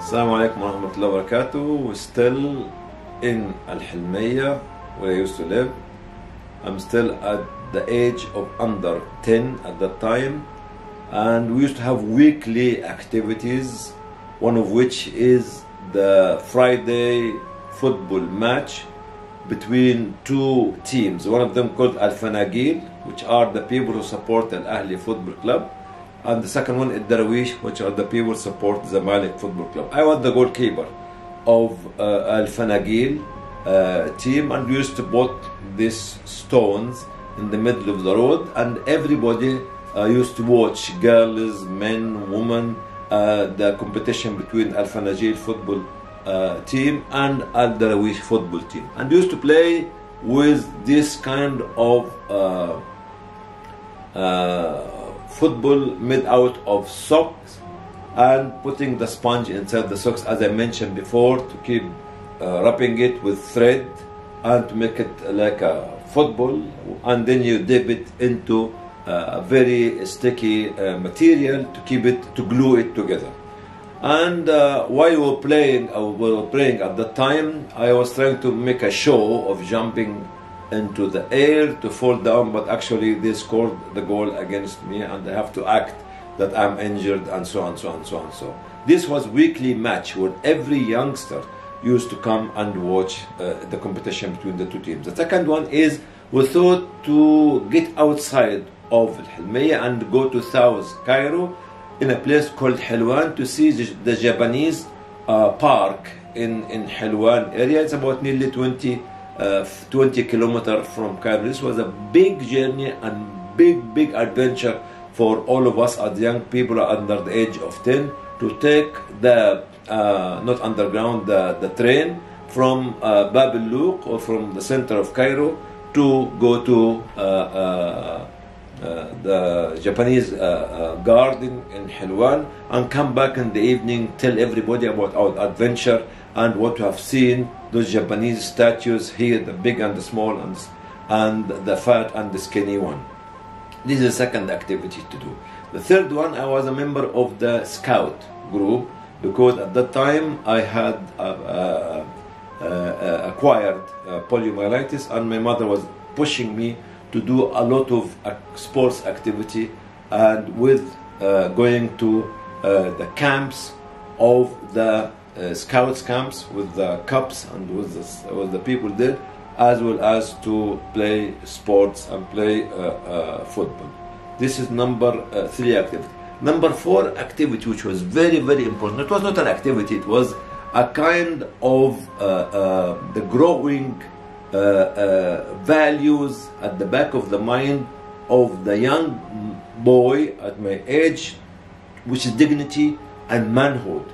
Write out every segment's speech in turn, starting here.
Assalamu alaikum warahmatullahi wabarakatuh. We're still in Al Hilmiya, where I used to live. I'm still at the age of under 10 at that time, and we used to have weekly activities, one of which is the Friday football match between two teams. One of them called Al Fanagil, which are the people who support Al Ahli Football Club, and the second one is Darwish, which are the people support Zamalek Football Club. I was the goalkeeper of uh, Al Fanagil uh, team, and used to put these stones in the middle of the road, and everybody uh, used to watch girls, men, women, uh, the competition between Al Fanagil football uh, team and Al Darawish football team, and we used to play with this kind of uh, football made out of socks and putting the sponge inside the socks, as I mentioned before, to keep uh, wrapping it with thread and to make it like a football, and then you dip it into a very sticky uh, material to keep it to glue it together. And uh, while we were playing, uh, we were playing at that time, I was trying to make a show of jumping into the air to fall down, but actually they scored the goal against me, and I have to act that I'm injured, and so on, so on, so on. So this was weekly match where every youngster used to come and watch uh, the competition between the two teams. The second one is we thought to get outside of Hilmiya and go to South Cairo in a place called Helwan to see the, Japanese uh, park in, in Helwan area. It's about nearly 20, uh, 20 kilometers from Cairo. This was a big journey and big, big adventure for all of us as young people under the age of 10 to take the, uh, not underground, the, the train from uh, Bab al Luq or from the center of Cairo to go to uh, uh, uh, the Japanese uh, garden in Helwan and come back in the evening, tell everybody about our adventure and what we have seen. Those Japanese statues here, the big and the small, and, and the fat and the skinny one. This is the second activity to do. The third one, I was a member of the scout group because at that time I had uh, uh, uh, acquired poliomyelitis and my mother was pushing me to do a lot of sports activity and with going to the camps of the Uh, scouts camps with the cups and with the, with the people there as well as to play sports and play uh, uh, football. This is number three activity. Number four activity which was very very important it was not an activity it was a kind of the growing uh, uh, values at the back of the mind of the young boy at my age, which is dignity and manhood,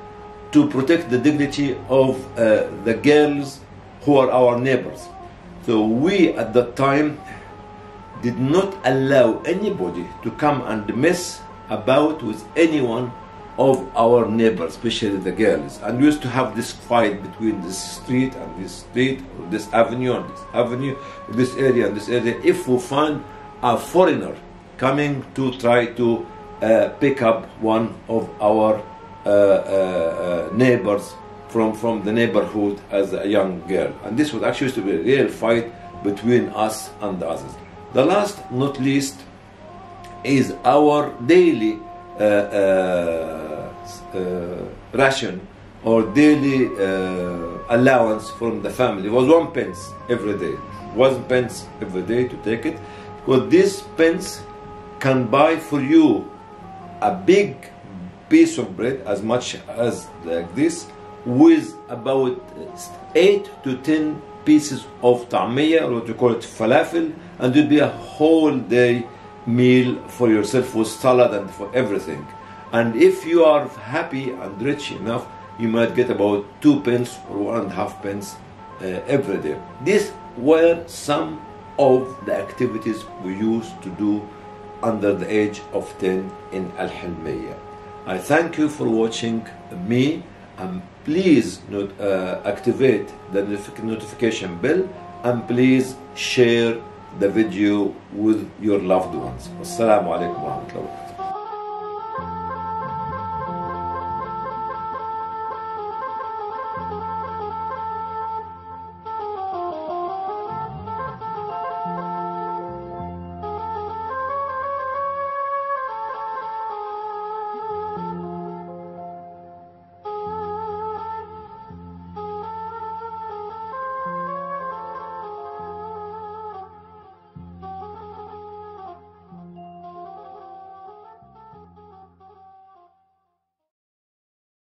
to protect the dignity of uh, the girls who are our neighbors. So we at that time did not allow anybody to come and mess about with anyone of our neighbors, especially the girls. And we used to have this fight between this street and this street, or this avenue and this avenue, this area and this area. If we find a foreigner coming to try to uh, pick up one of our neighbors from, from the neighborhood as a young girl. And this would actually used to be a real fight between us and the others. The last, not least, is our daily uh, uh, ration or daily uh, allowance from the family was one pence every day. One pence every day to take it. Because this pence can buy for you a big piece of bread as much as like this with about eight to ten pieces of ta'miyah or what you call it falafel and it would be a whole day meal for yourself with salad and for everything. And if you are happy and rich enough, you might get about two pence or one and a half pence uh, every day. These were some of the activities we used to do under the age of 10 in Al Hilmiya. I thank you for watching me and please not, uh, activate the notification bell and please share the video with your loved ones. Wassalamu alaikum wa rahmatullahi